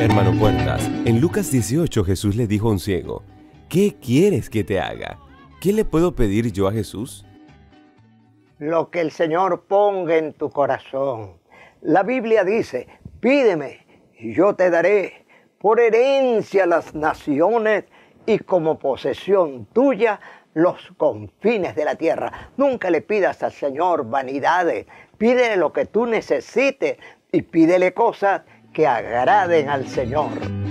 Hermano Puertas, en Lucas 18 Jesús le dijo a un ciego, ¿qué quieres que te haga? ¿Qué le puedo pedir yo a Jesús? Lo que el Señor ponga en tu corazón. La Biblia dice, pídeme y yo te daré por herencia las naciones y como posesión tuya los confines de la tierra. Nunca le pidas al Señor vanidades, pídele lo que tú necesites y pídele cosas que agraden al Señor.